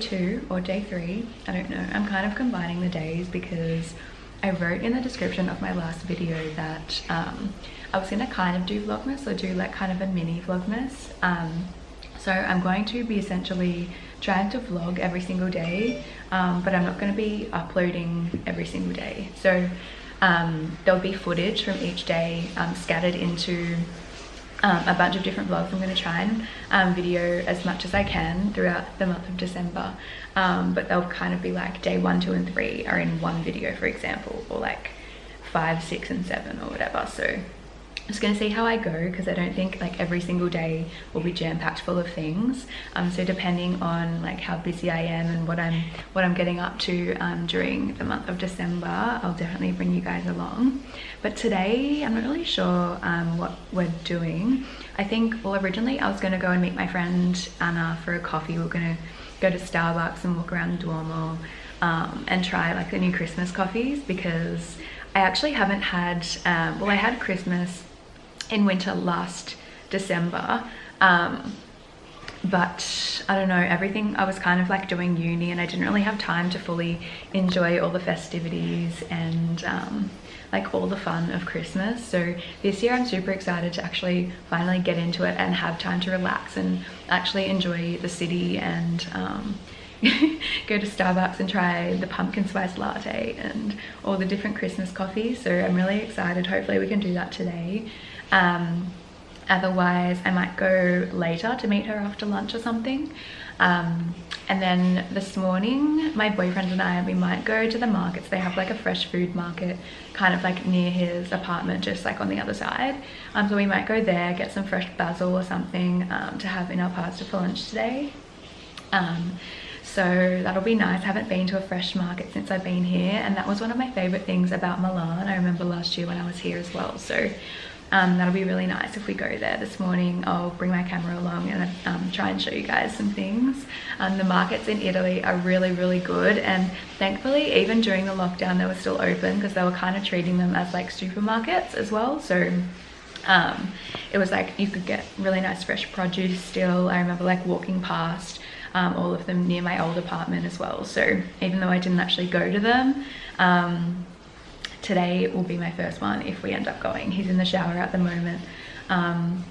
to two or day three. I don't know. I'm kind of combining the days because I wrote in the description of my last video that um, I was gonna kind of do Vlogmas or do like kind of a mini Vlogmas. Um, so I'm going to be essentially trying to vlog every single day, um, but I'm not going to be uploading every single day. So um, there'll be footage from each day um, scattered into um, a bunch of different vlogs. I'm going to try and um, video as much as I can throughout the month of December, um, but they'll kind of be like day one, two, and three are in one video, for example, or like five, six, and seven, or whatever. So just gonna see how I go because I don't think like every single day will be jam-packed full of things. Um, so depending on like how busy I am and what I'm what I'm getting up to um, during the month of December I'll definitely bring you guys along. But today I'm not really sure um, what we're doing. I think well originally I was gonna go and meet my friend Anna for a coffee. We are gonna go to Starbucks and walk around the Duomo um, and try like the new Christmas coffees because I actually haven't had, um, well I had Christmas in winter last December. Um, but I don't know, everything, I was kind of like doing uni and I didn't really have time to fully enjoy all the festivities and um, like all the fun of Christmas. So this year I'm super excited to actually finally get into it and have time to relax and actually enjoy the city and um, go to Starbucks and try the pumpkin spice latte and all the different Christmas coffees. So I'm really excited. Hopefully we can do that today. Um, otherwise I might go later to meet her after lunch or something. Um, and then this morning, my boyfriend and I, we might go to the markets. They have like a fresh food market kind of like near his apartment, just like on the other side. Um, so we might go there, get some fresh basil or something um, to have in our pasta for lunch today. Um, so that'll be nice. I haven't been to a fresh market since I've been here and that was one of my favorite things about Milan. I remember last year when I was here as well. So um, that'll be really nice if we go there this morning. I'll bring my camera along and um, try and show you guys some things. Um, the markets in Italy are really, really good. And thankfully, even during the lockdown, they were still open because they were kind of treating them as like supermarkets as well. So um, it was like you could get really nice fresh produce still. I remember like walking past um, all of them near my old apartment as well. So even though I didn't actually go to them, um, today will be my first one if we end up going. He's in the shower at the moment. Um,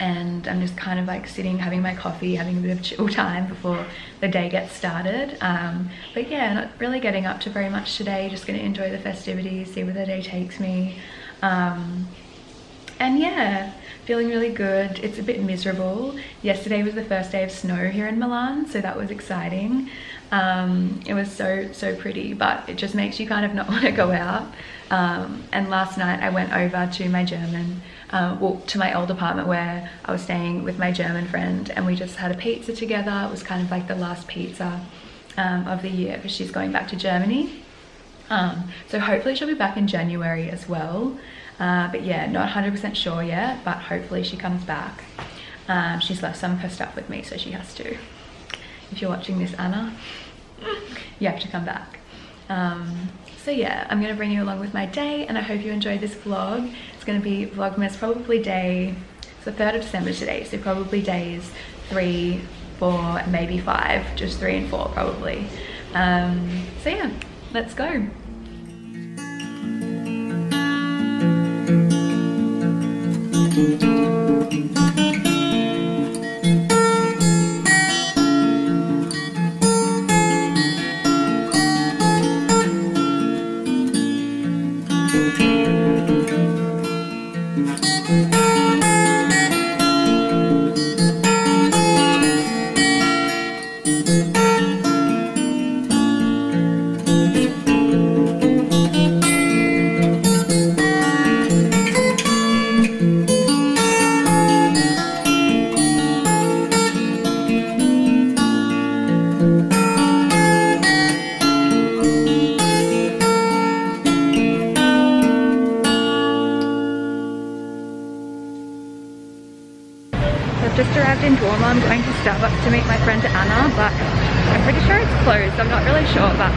and I'm just kind of like sitting, having my coffee, having a bit of chill time before the day gets started. Um, but yeah, not really getting up to very much today, just gonna enjoy the festivities, see where the day takes me. Um, and yeah, feeling really good. It's a bit miserable. Yesterday was the first day of snow here in Milan, so that was exciting. Um, it was so, so pretty, but it just makes you kind of not want to go out. Um, and last night I went over to my German, uh, well, to my old apartment where I was staying with my German friend and we just had a pizza together. It was kind of like the last pizza um, of the year because she's going back to Germany. Um, so hopefully she'll be back in January as well. Uh, but yeah, not 100% sure yet, but hopefully she comes back. Um, she's left some of her stuff with me, so she has to. If you're watching this Anna you have to come back. Um, so yeah I'm gonna bring you along with my day and I hope you enjoyed this vlog. It's gonna be vlogmas probably day it's the 3rd of December today so probably days three four maybe five just three and four probably. Um, so yeah let's go Starbucks to meet my friend Anna, but I'm pretty sure it's closed. I'm not really sure, but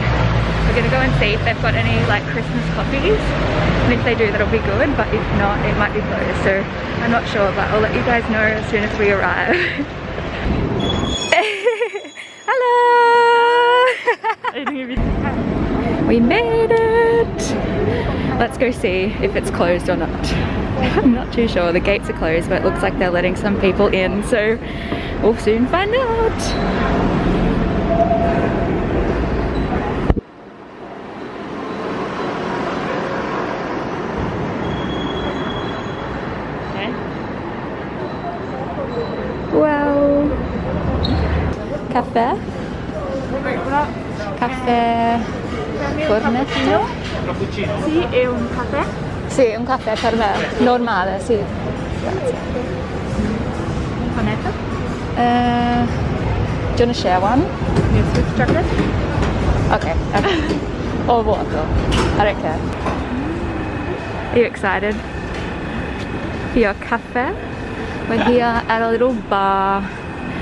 we're gonna go and see if they've got any like Christmas coffees. And if they do, that'll be good, but if not, it might be closed. So I'm not sure, but I'll let you guys know as soon as we arrive. Hello! we made it! Let's go see if it's closed or not. I'm not too sure. The gates are closed, but it looks like they're letting some people in, so we'll soon find out. caffè? Caffè cornetto? Sì, e un caffè? Sì, un caffè per me, normale, sì. Grazie. Cornetto? Uh, do you want to share one? Yes, with chocolate? Okay, okay. or water. I don't care. Are you excited for your cafe? We're here at a little bar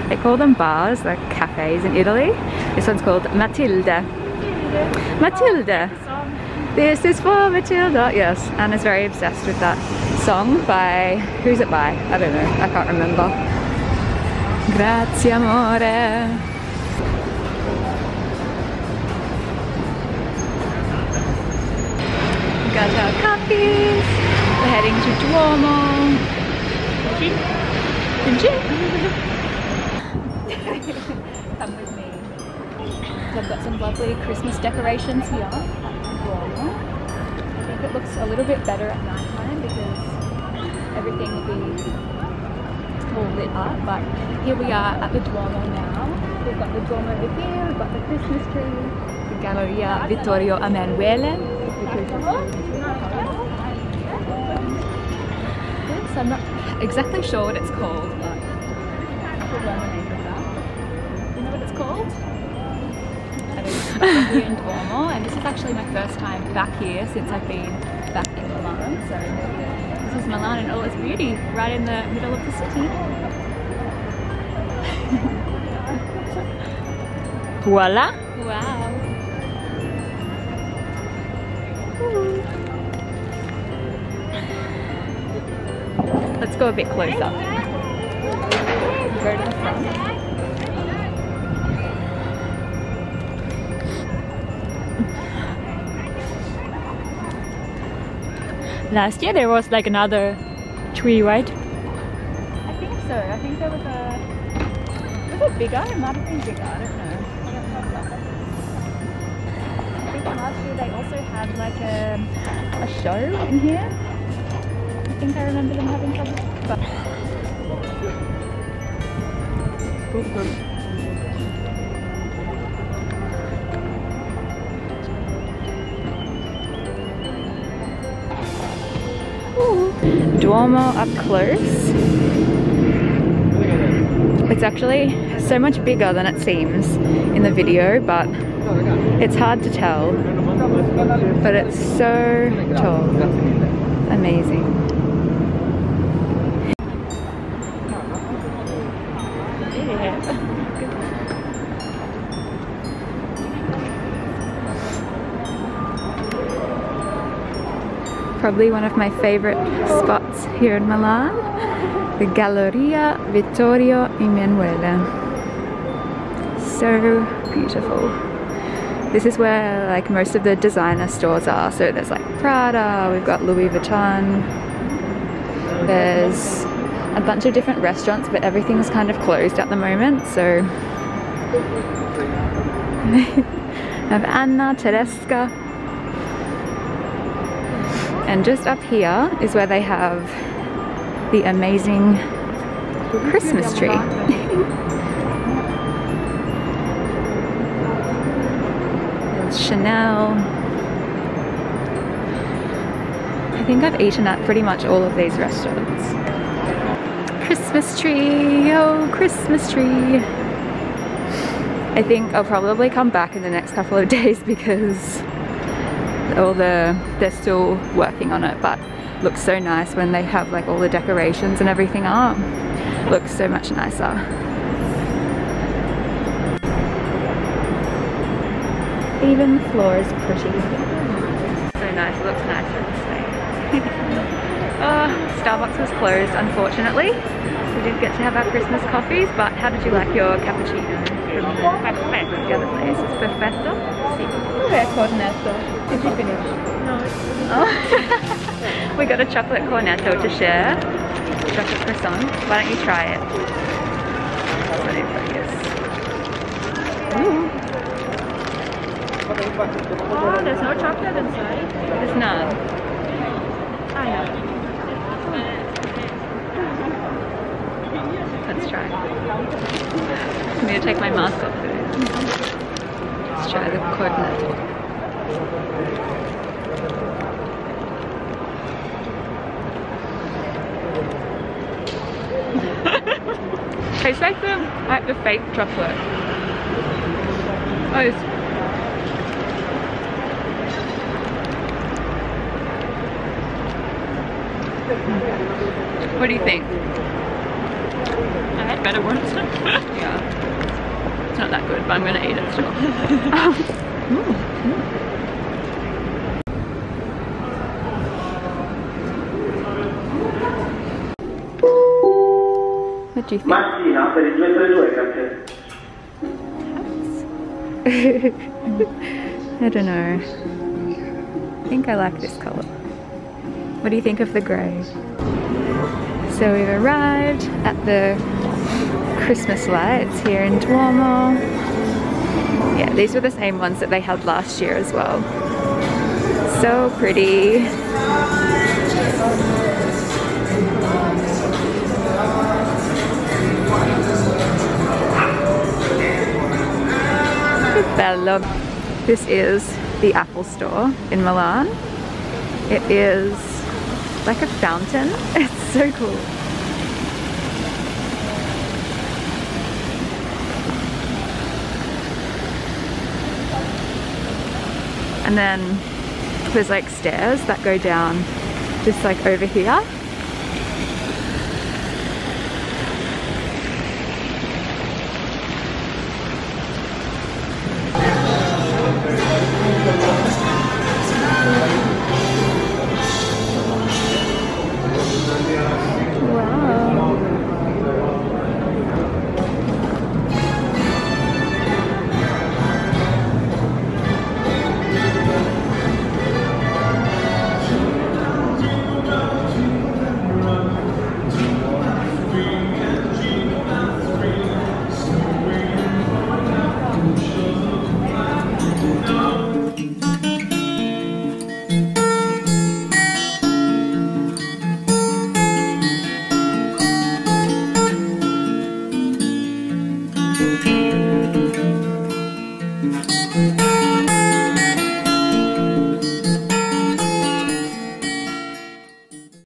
they call them bars, like cafes in Italy. This one's called Matilda. Matilda. This is for Matilda. Yes, Anna's very obsessed with that song by, who's it by? I don't know, I can't remember. Grazie amore. got our coffees. We're heading to Duomo. Come with me. They've got some lovely Christmas decorations here. I think it looks a little bit better at night time because everything will be all lit up. But here we are at the Duomo now. We've got the Duomo over here, we've got the Christmas tree, the Galleria Vittorio Emanuele. So I'm not exactly sure what it's called, but you know what it's called. Here in and this is actually my first time back here since I've been back in Milan. So this is Milan in all its beauty, right in the middle of the city. Voila! Wow! Let's go a bit closer. Go to the front. Last year there was like another tree, right? I think so. I think there was a... Was it bigger? It might have been bigger. I don't know. I think last year they also had like a, a show in here. I think I remember them having something. But... Duomo up close. It's actually so much bigger than it seems in the video, but it's hard to tell. But it's so tall. Amazing. Probably one of my favorite spots here in Milan, the Galleria Vittorio Emanuele. So beautiful. This is where like most of the designer stores are. So there's like Prada, we've got Louis Vuitton, there's a bunch of different restaurants, but everything's kind of closed at the moment. So I have Anna, Tedesca, and just up here is where they have the amazing Christmas tree. Chanel. I think I've eaten at pretty much all of these restaurants. Christmas tree, oh Christmas tree. I think I'll probably come back in the next couple of days because all the they're still working on it but looks so nice when they have like all the decorations and everything up. Looks so much nicer. Even the floor is pretty so nice it looks nicer this way oh, Starbucks was closed unfortunately. We didn't get to have our Christmas coffees but how did you like your cappuccino? From the, the other place? It's Okay, cornetto. Did you finish? No. Oh. we got a chocolate cornetto to share. Chocolate croissant. Why don't you try it? Let me focus. Ooh, Oh, there's no chocolate inside. there's none. Ah, yeah. Let's try. I'm gonna take my mask off. Let's try the cornetto. Tastes like the like the fake chocolate. Oh, it's What do you think? I had better ones. Yeah. It's not that good, but I'm gonna eat it still. What do you think? Mattina per il 232 grazie. I don't know. I think I like this color. What do you think of the grey? So we've arrived at the Christmas lights here in Duomo. Yeah, these were the same ones that they had last year as well. So pretty. Bello. This is the Apple Store in Milan. It is like a fountain. It's so cool. And then there's like stairs that go down just like over here. Wow.